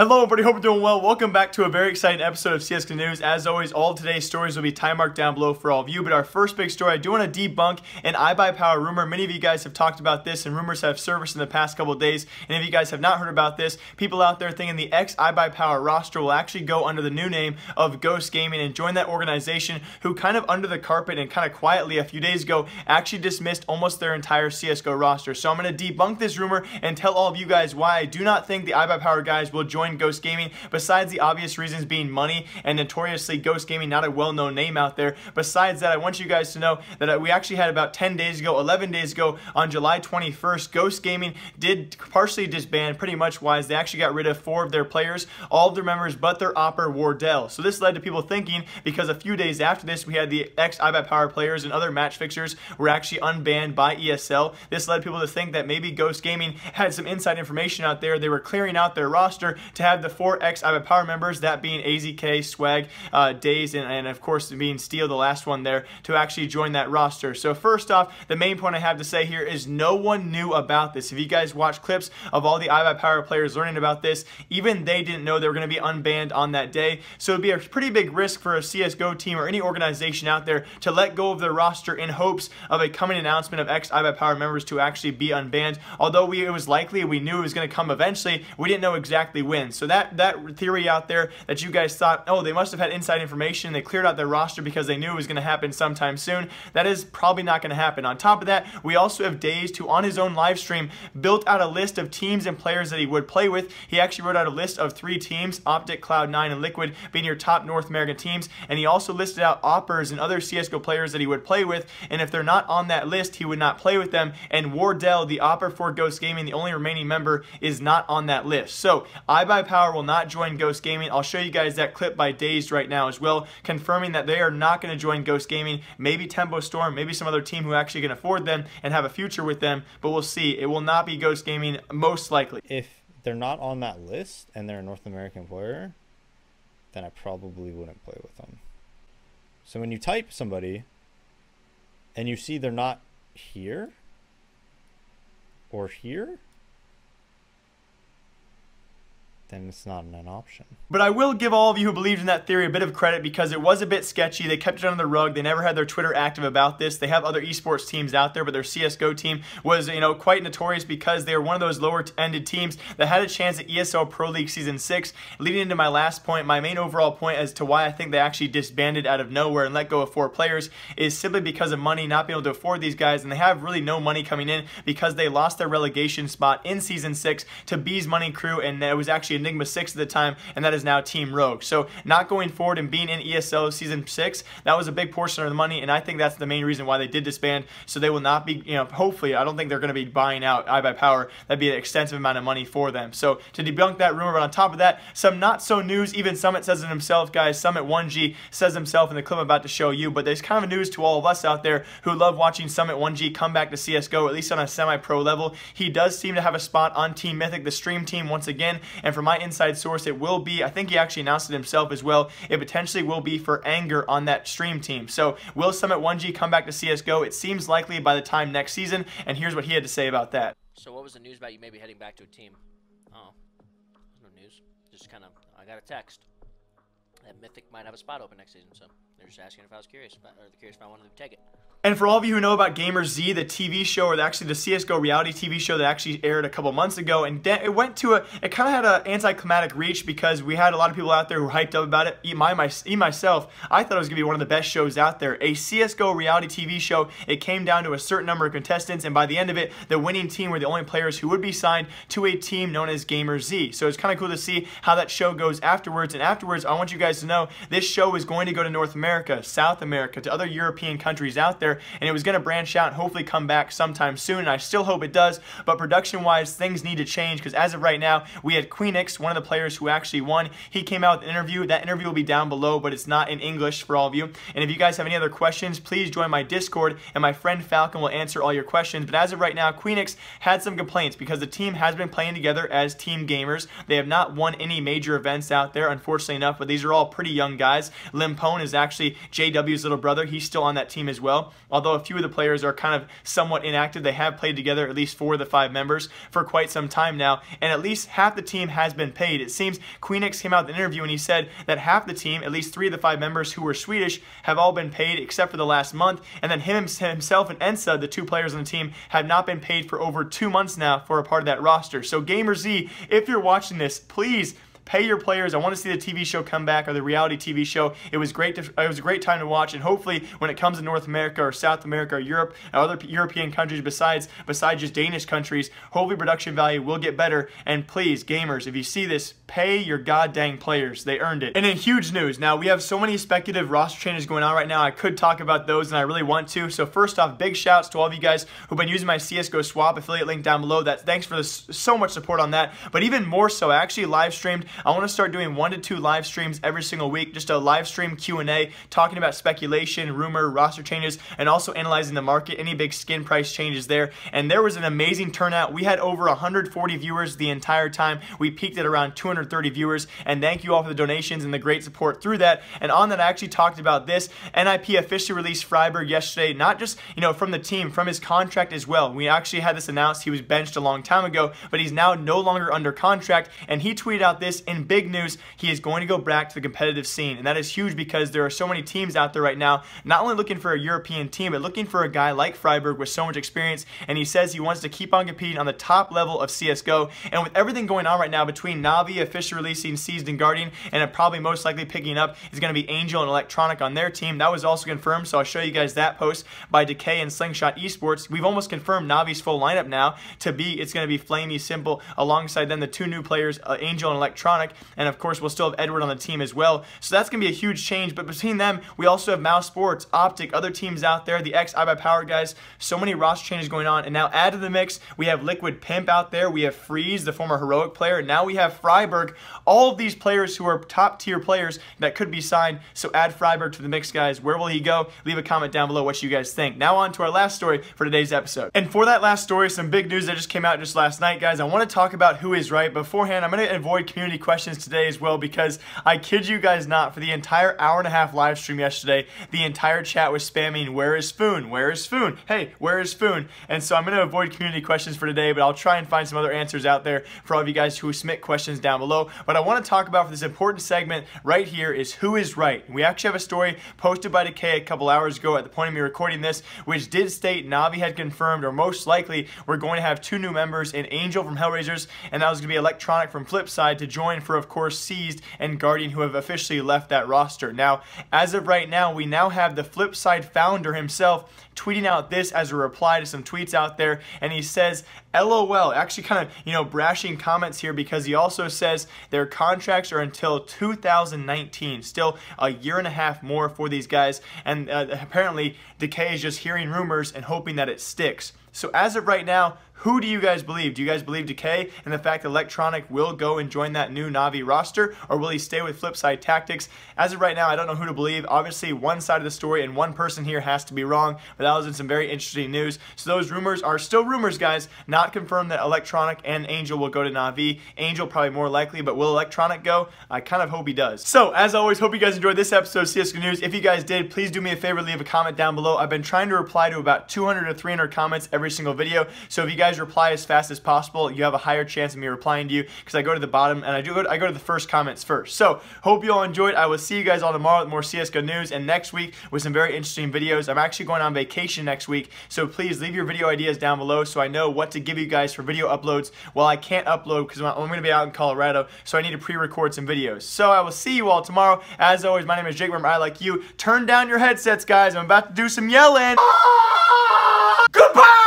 Hello everybody, hope you're doing well. Welcome back to a very exciting episode of CSGO News. As always, all of today's stories will be time marked down below for all of you, but our first big story, I do want to debunk an iBuyPower rumor. Many of you guys have talked about this and rumors have surfaced in the past couple days, and if you guys have not heard about this, people out there thinking the ex iBuyPower roster will actually go under the new name of Ghost Gaming and join that organization who kind of under the carpet and kind of quietly a few days ago actually dismissed almost their entire CSGO roster. So I'm going to debunk this rumor and tell all of you guys why I do not think the iBuyPower guys will join Ghost Gaming, besides the obvious reasons being money and notoriously Ghost Gaming not a well-known name out there. Besides that, I want you guys to know that we actually had about 10 days ago, 11 days ago, on July 21st, Ghost Gaming did partially disband, pretty much wise. They actually got rid of four of their players, all of their members, but their AWPer Wardell. So this led to people thinking, because a few days after this, we had the ex iBuyPower players and other match fixers were actually unbanned by ESL. This led people to think that maybe Ghost Gaming had some inside information out there. They were clearing out their roster to have the four ex iBuyPower members, that being AZK, Swag, uh, Dazed, and, and of course being Steel, the last one there, to actually join that roster. So first off, the main point I have to say here is no one knew about this. If you guys watch clips of all the iBuyPower players learning about this, even they didn't know they were going to be unbanned on that day. So it'd be a pretty big risk for a CSGO team or any organization out there to let go of their roster in hopes of a coming announcement of ex iBuyPower members to actually be unbanned. Although we, it was likely, we knew it was going to come eventually, we didn't know exactly when. So that, that theory out there that you guys thought, oh, they must have had inside information, they cleared out their roster because they knew it was going to happen sometime soon, that is probably not going to happen. On top of that, we also have Dazed, who on his own live stream built out a list of teams and players that he would play with. He actually wrote out a list of three teams, Optic, Cloud9, and Liquid being your top North American teams, and he also listed out AWPers and other CSGO players that he would play with, and if they're not on that list, he would not play with them, and Wardell, the AWPer for Ghost Gaming, the only remaining member, is not on that list. So, iBuyPower will not join Ghost Gaming. I'll show you guys that clip by Dazed right now as well, confirming that they are not going to join Ghost Gaming. Maybe Tempo Storm, maybe some other team who actually can afford them and have a future with them, but we'll see. It will not be Ghost Gaming, most likely. If they're not on that list and they're a North American player, then I probably wouldn't play with them. So when you type somebody and you see they're not here or here, then it's not an option. But I will give all of you who believed in that theory a bit of credit because it was a bit sketchy. They kept it under the rug. They never had their Twitter active about this. They have other esports teams out there, but their CSGO team was, you know, quite notorious because they were one of those lower-ended teams that had a chance at ESL Pro League Season 6. Leading into my last point, my main overall point as to why I think they actually disbanded out of nowhere and let go of four players is simply because of money, not being able to afford these guys, and they have really no money coming in because they lost their relegation spot in Season 6 to Bees Money Crew, and it was actually Enigma 6 at the time, and that is now Team Rogue. So not going forward and being in ESL Season 6, that was a big portion of the money, and I think that's the main reason why they did disband. So they will not be, you know, hopefully, I don't think they're going to be buying out iBuyPower. That'd be an extensive amount of money for them. So to debunk that rumor, but on top of that, some not so news, even Summit says it himself, guys. Summit 1G says himself in the clip I'm about to show you, but there's kind of news to all of us out there who love watching Summit 1G come back to CSGO, at least on a semi-pro level. He does seem to have a spot on Team Mythic, the stream team, once again, and from my inside source, it will be, I think he actually announced it himself as well, it potentially will be for Anger on that stream team. So will Summit 1G come back to CSGO? It seems likely by the time next season, and here's what he had to say about that. So what was the news about you maybe heading back to a team? Oh, no news. Just kind of, I got a text that Mythic might have a spot open next season, so they're just asking if I was curious, about, or curious if I wanted to take it. And for all of you who know about GamerZ, the TV show, or actually the CSGO reality TV show that actually aired a couple months ago, and it went to a, it kind of had an anticlimactic reach because we had a lot of people out there who hyped up about it. E, my, my, e myself, I thought it was going to be one of the best shows out there. A CSGO reality TV show, it came down to a certain number of contestants, and by the end of it, the winning team were the only players who would be signed to a team known as GamerZ. So it's kind of cool to see how that show goes afterwards, and afterwards, I want you guys to know this show is going to go to North America, South America, to other European countries out there, and it was going to branch out and hopefully come back sometime soon, and I still hope it does, but production-wise, things need to change, because as of right now, we had Queenix, one of the players who actually won. He came out with an interview. That interview will be down below, but it's not in English for all of you. And if you guys have any other questions, please join my Discord, and my friend Falcon will answer all your questions. But as of right now, Queenix had some complaints, because the team has been playing together as team GamerZ. They have not won any major events out there, unfortunately enough, but these are all pretty young guys. Limpone is actually JW's little brother. He's still on that team as well. Although a few of the players are kind of somewhat inactive. They have played together, at least four of the five members, for quite some time now, and at least half the team has been paid. It seems Queenix came out with an interview and he said that half the team, at least three of the five members who were Swedish, have all been paid except for the last month, and then him himself and Ensa, the two players on the team, have not been paid for over two months now for a part of that roster. So GamerZ, if you're watching this, please Pay your players. I want to see the TV show come back or the reality TV show. It was great. To, it was a great time to watch, and hopefully, when it comes to North America or South America or Europe and other European countries besides besides just Danish countries, hopefully production value will get better. And please, GamerZ, if you see this, pay your god dang players. They earned it. And in huge news, now we have so many speculative roster changes going on right now. I could talk about those, and I really want to. So first off, big shouts to all of you guys who've been using my CS:GO swap affiliate link down below. That thanks for so much support on that. But even more so, I actually live streamed I want to start doing one to two live streams every single week, just a live stream Q&A, talking about speculation, rumor, roster changes, and also analyzing the market, any big skin price changes there. And there was an amazing turnout. We had over 140 viewers the entire time. We peaked at around 230 viewers, and thank you all for the donations and the great support through that. And on that, I actually talked about this. NIP officially released Friberg yesterday, not just, you know, from the team, from his contract as well. We actually had this announced. He was benched a long time ago, but he's now no longer under contract, and he tweeted out this in big news. He is going to go back to the competitive scene, and that is huge because there are so many teams out there right now, not only looking for a European team, but looking for a guy like Friberg with so much experience, and he says he wants to keep on competing on the top level of CSGO, and with everything going on right now between Navi officially releasing Seized and Guardian, and probably most likely picking up is going to be Angel and Electronic on their team. That was also confirmed, so I'll show you guys that post by DeKay and Slingshot Esports. We've almost confirmed Navi's full lineup now to be, it's going to be flamie s1mple alongside then the two new players, uh, Angel and Electronic, and of course we'll still have Edward on the team as well. So that's going to be a huge change. But between them, we also have mousesports, Optic, other teams out there, the ex iBuyPower guys. So many roster changes going on. And now add to the mix, we have Liquid Pimp out there. We have Freeze, the former Heroic player. And now we have Friberg. All of these players who are top tier players that could be signed. So add Friberg to the mix, guys. Where will he go? Leave a comment down below what you guys think. Now on to our last story for today's episode. And for that last story, some big news that just came out just last night, guys. I want to talk about who is right. Beforehand, I'm going to avoid community questions today as well because I kid you guys not, for the entire hour and a half live stream yesterday, the entire chat was spamming, where is Foon? Where is Foon? Hey, where is Foon? And so I'm going to avoid community questions for today, but I'll try and find some other answers out there for all of you guys who submit questions down below. But I want to talk about for this important segment right here is who is right. We actually have a story posted by DeKay a couple hours ago at the point of me recording this, which did state Navi had confirmed, or most likely, we're going to have two new members, an Angel from Hellraisers, and that was going to be Electronic from Flipsid3 to join for, of course, Seized and Guardian who have officially left that roster. Now, as of right now, we now have the Flipsid3 founder himself tweeting out this as a reply to some tweets out there, and he says, LOL, actually kind of, you know, brashing comments here because he also says their contracts are until 2019, still a year and a half more for these guys, and uh, apparently DeKay is just hearing rumors and hoping that it sticks. So as of right now, who do you guys believe? Do you guys believe DeKay and the fact that Electronic will go and join that new Navi roster, or will he stay with Flipsid3 Tactics? As of right now, I don't know who to believe. Obviously, one side of the story and one person here has to be wrong, but that was in some very interesting news. So those rumors are still rumors, guys. Not confirmed that Electronic and Angel will go to Navi. Angel probably more likely, but will Electronic go? I kind of hope he does. So, as always, hope you guys enjoyed this episode of CSGO News. If you guys did, please do me a favor, leave a comment down below. I've been trying to reply to about 200 to 300 comments every single video, so if you guys reply as fast as possible, you have a higher chance of me replying to you because I go to the bottom and I do go to, I go to the first comments first. So hope you all enjoyed. I will see you guys all tomorrow with more CSGO news and next week with some very interesting videos. I'm actually going on vacation next week, so please leave your video ideas down below so I know what to give you guys for video uploads while I can't upload because I'm going to be out in Colorado, so I need to pre-record some videos. So I will see you all tomorrow. As always, my name is Jake. Remember, I like you. Turn down your headsets, guys. I'm about to do some yelling. Goodbye!